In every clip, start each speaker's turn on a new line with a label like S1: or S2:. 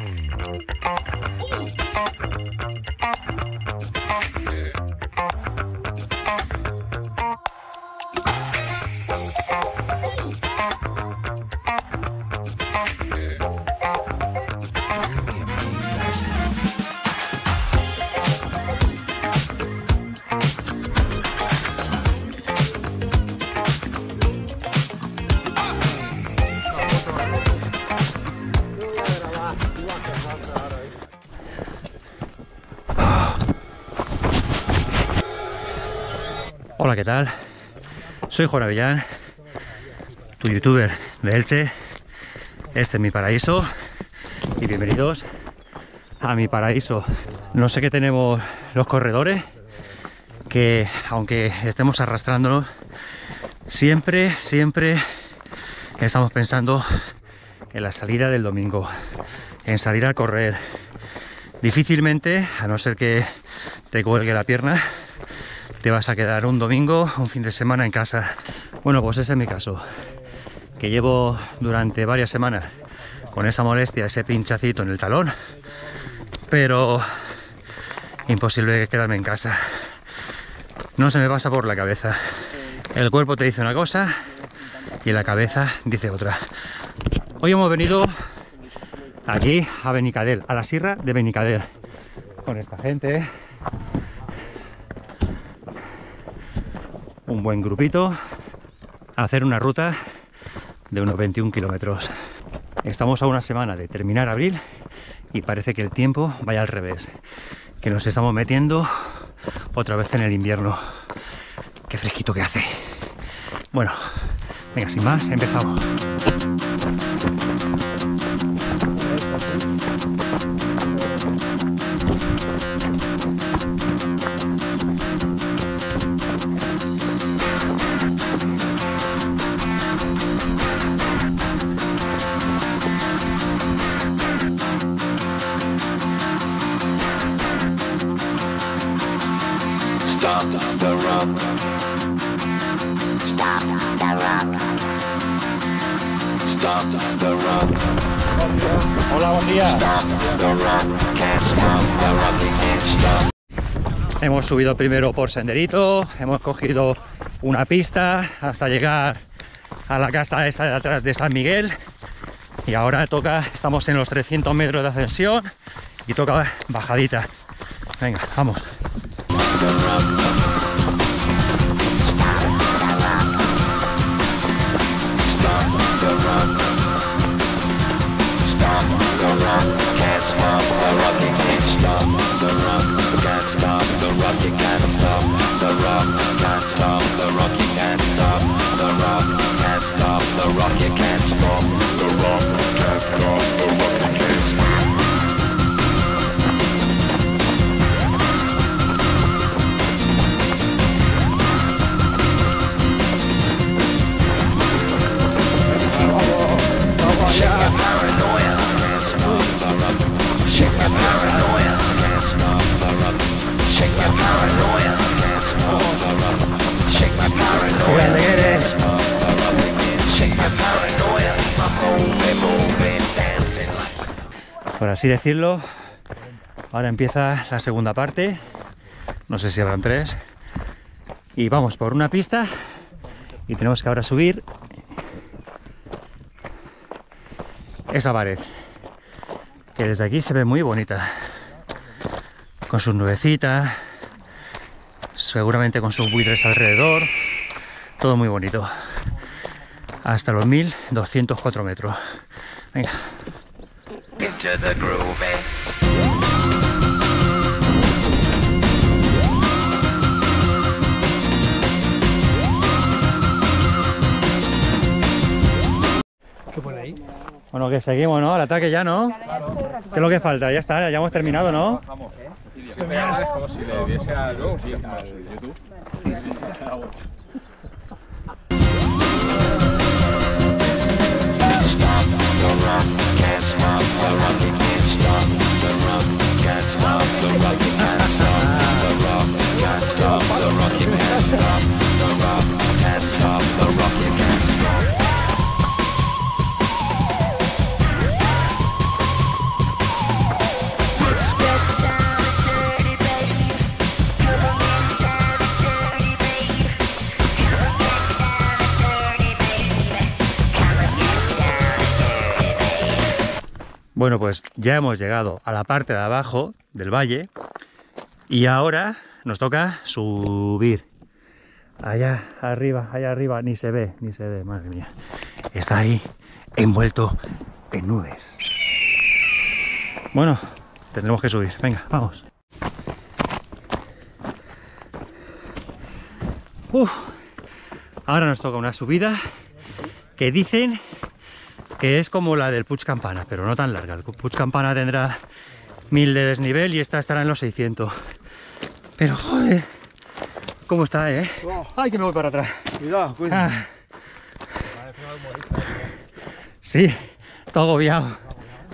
S1: Hola, ¿qué tal? Soy Juan Avellán, tu youtuber de Elche. Este es mi paraíso y bienvenidos a mi paraíso. No sé qué tenemos los corredores, que aunque estemos arrastrándonos, siempre, siempre estamos pensando en la salida del domingo, en salir a correr. Difícilmente, a no ser que te cuelgue la pierna, te vas a quedar un domingo, un fin de semana en casa. Bueno, pues ese es mi caso, que llevo durante varias semanas con esa molestia, ese pinchacito en el talón, pero imposible quedarme en casa. No se me pasa por la cabeza. El cuerpo te dice una cosa y la cabeza dice otra. Hoy hemos venido aquí a Benicadel, a la sierra de Benicadel, con esta gente un buen grupito a hacer una ruta de unos 21 kilómetros. Estamos a una semana de terminar abril y parece que el tiempo vaya al revés, que nos estamos metiendo otra vez en el invierno. Qué fresquito que hace. Bueno, venga, sin más, empezamos.
S2: Stop the rock.
S3: Stop the rock.
S2: Stop the rock.
S1: Hola, buen día.
S2: Stop the rock. Can't stop the rock. You can't stop.
S1: Hemos subido primero por senderito, hemos cogido una pista hasta llegar a la casta esta de atrás de San Miguel y ahora toca, estamos en los 300 metros de ascensión y toca bajadita. Venga, vamos.
S2: Rock. You can't stop the rock. Can't stop the rock. You can't stop the rock. Can't stop the rock. You can't stop the rock. Can't stop the rock.
S1: Por así decirlo, ahora empieza la segunda parte, no sé si habrán tres, y vamos por una pista. Y tenemos que ahora subir esa pared, que desde aquí se ve muy bonita, con sus nubecitas, seguramente con sus buitres alrededor, todo muy bonito, hasta los 1204 metros. Venga.
S2: Into the groove. eh?
S1: Bueno, que seguimos, ¿no? Al ataque ya, ¿no? ¿Qué es lo que falta? Ya está, ya hemos terminado, ¿no? Bueno, pues ya hemos llegado a la parte de abajo del valle y ahora nos toca subir. Allá arriba, allá arriba, ni se ve, ni se ve, madre mía. Está ahí envuelto en nubes. Bueno, tendremos que subir. Venga, vamos. Ahora nos toca una subida que dicen que es como la del Puig Campana, pero no tan larga. El Puig Campana tendrá 1000 de desnivel y esta estará en los 600. Pero joder, ¿cómo está, eh?
S3: Oh,
S1: Ay, que me voy para atrás.
S3: cuidado, cuidado.
S1: Ah. Sí, todo agobiado.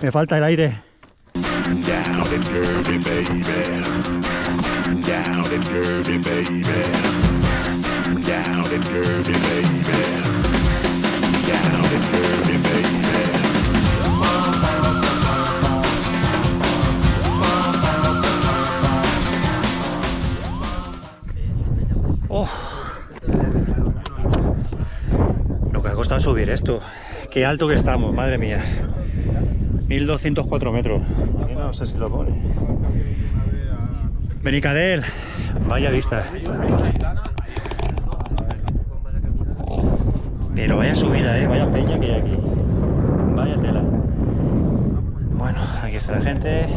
S1: Me falta el aire.
S2: Down and dirty, baby. Down and dirty, baby.
S1: Subir esto. Qué alto que estamos, madre mía. 1204 metros. No. Vaya vista. Pero vaya subida, eh. Vaya peña que hay aquí. Vaya tela. Bueno, aquí está la gente.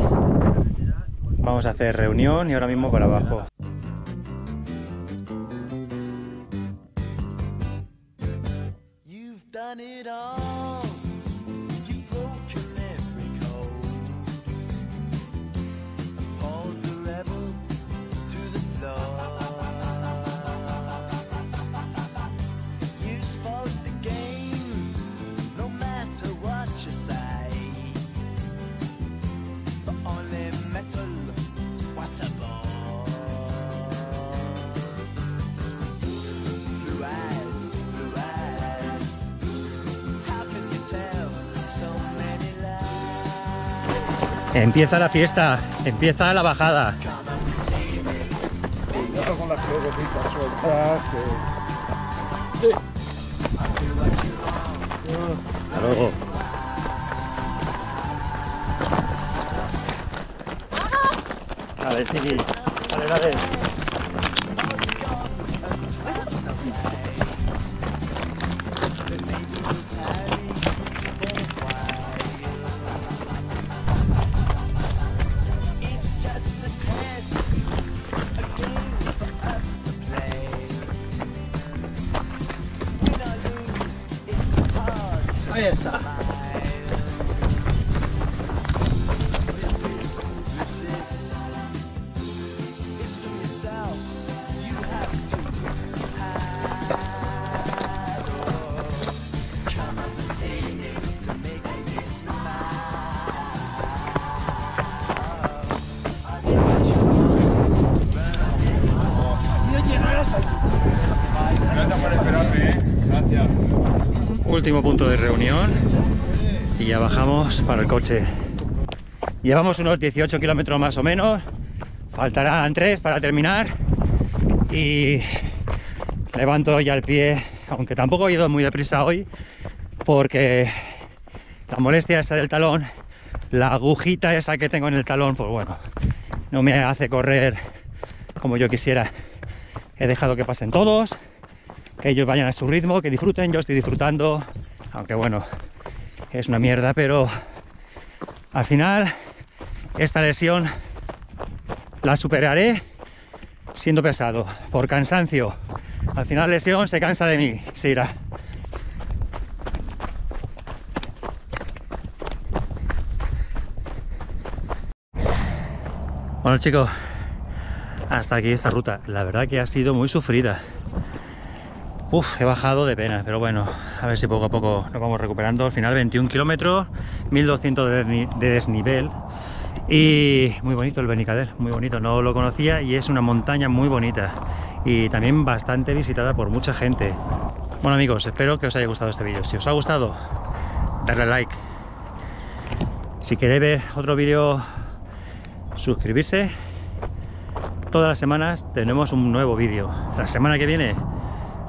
S1: Vamos a hacer reunión y ahora mismo para abajo.
S4: Done it all.
S1: Empieza la fiesta, empieza la bajada.
S3: Cuidado con las piedrecitas sueltas. que-
S1: Hasta luego. Dale, Chiqui. Dale, dale.
S4: To
S1: Último punto de reunión y ya bajamos para el coche. Llevamos unos 18 kilómetros más o menos, faltarán 3 para terminar y levanto ya el pie, aunque tampoco he ido muy deprisa hoy porque la molestia esa del talón, la agujita esa que tengo en el talón, pues bueno, no me hace correr como yo quisiera. He dejado que pasen todos, que ellos vayan a su ritmo, que disfruten, yo estoy disfrutando, aunque bueno, es una mierda, pero al final esta lesión la superaré siendo pesado, por cansancio. Al final lesión se cansa de mí, se irá. Bueno chicos, hasta aquí esta ruta. La verdad que ha sido muy sufrida. He bajado de pena, pero bueno, a ver si poco a poco nos vamos recuperando. Al final 21 kilómetros, 1200 de, desni- de desnivel. Y muy bonito el Benicadel, muy bonito, no lo conocía y es una montaña muy bonita. Y también bastante visitada por mucha gente. Bueno amigos, espero que os haya gustado este vídeo. Si os ha gustado, darle like. Si queréis ver otro vídeo, suscribirse. Todas las semanas tenemos un nuevo vídeo. La semana que viene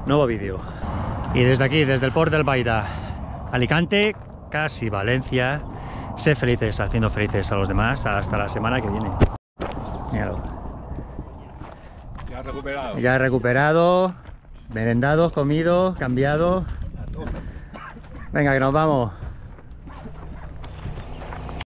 S1: nuevo vídeo. Y desde aquí, desde el Port del Baida, Alicante, casi Valencia, Sé felices, haciendo felices a los demás hasta la semana que viene. Míralo.
S5: Ya recuperado.
S1: Ya he recuperado, merendado, comido, cambiado. Venga, que nos vamos.